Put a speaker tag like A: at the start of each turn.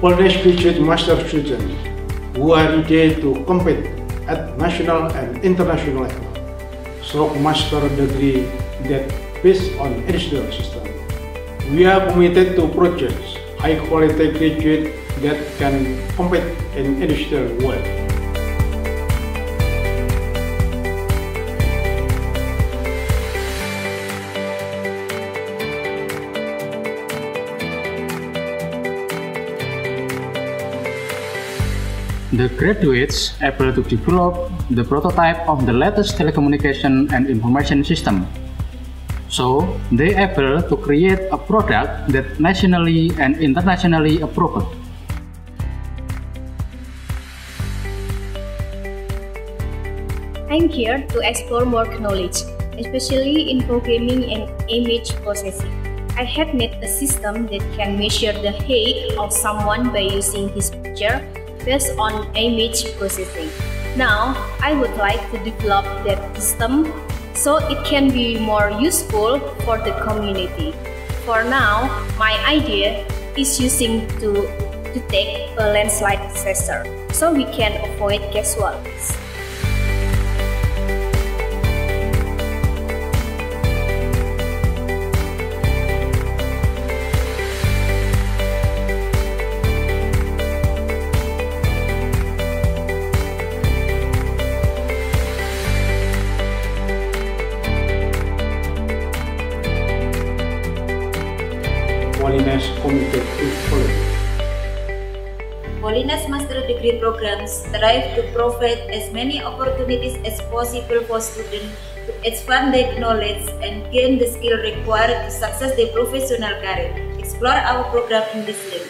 A: Polines graduate master students who are ready to compete at national and international level. Stroke master degree that based on industrial system. We are committed to projects high quality graduate that can compete in industrial world.
B: The graduates able to develop the prototype of the latest telecommunication and information system. So, they able to create a product that nationally and internationally approved.
C: I'm here to explore more knowledge, especially in programming and image processing. I have made a system that can measure the height of someone by using his picture based on image processing. Now, I would like to develop that system so it can be more useful for the community. For now, my idea is using to, to take a landslide sensor so we can avoid casualties.
A: To follow.
D: Polines Master Degree programs strive to provide as many opportunities as possible for students to expand their knowledge and gain the skill required to success their professional career. Explore our program in this link.